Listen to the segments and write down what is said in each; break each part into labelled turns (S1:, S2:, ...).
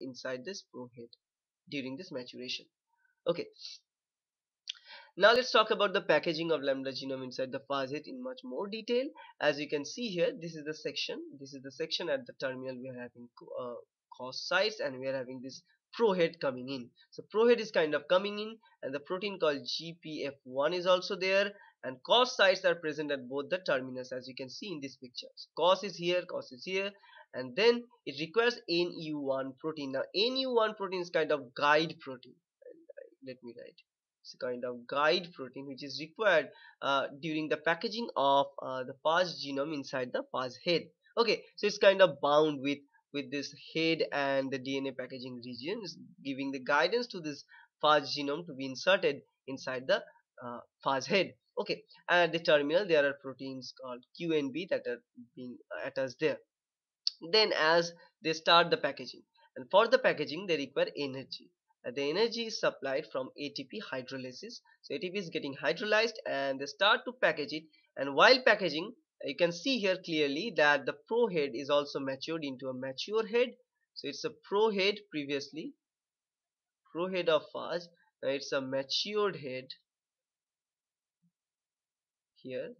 S1: inside this prohead during this maturation okay now let's talk about the packaging of lambda genome inside the phage in much more detail. As you can see here, this is the section. This is the section at the terminal we are having uh, cos sites and we are having this prohead coming in. So prohead is kind of coming in and the protein called GPF1 is also there and cos sites are present at both the terminus as you can see in this picture. So cos is here, cos is here and then it requires NU1 protein. Now NU1 protein is kind of guide protein. Let me write it's a kind of guide protein which is required uh, during the packaging of uh, the phage genome inside the phage head okay so it's kind of bound with with this head and the DNA packaging region giving the guidance to this phage genome to be inserted inside the uh, phage head. Okay at the terminal there are proteins called Q and B that are being attached there. Then as they start the packaging and for the packaging they require energy. The energy is supplied from ATP hydrolysis. So ATP is getting hydrolyzed and they start to package it. And while packaging you can see here clearly that the pro head is also matured into a mature head. So it's a pro head previously. Pro head of phage now it's a matured head here.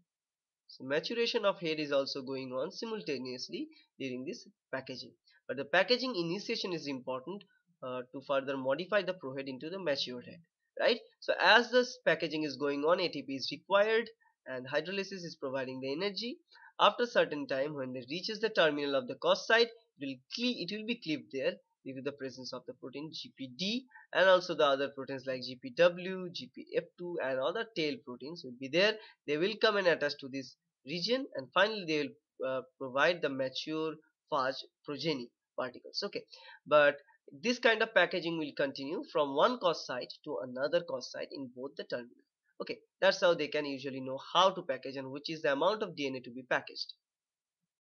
S1: So maturation of head is also going on simultaneously during this packaging. But the packaging initiation is important uh, to further modify the prohead into the matured head right? So as this packaging is going on ATP is required and hydrolysis is providing the energy after a certain time when it reaches the terminal of the cos site it will, it will be clipped there due to the presence of the protein GPD and also the other proteins like GPW, GPF2 and other tail proteins will be there. They will come and attach to this region and finally they will uh, provide the mature phage progeny particles. Okay, but this kind of packaging will continue from one cos site to another cos site in both the terminals. Okay, that's how they can usually know how to package and which is the amount of DNA to be packaged.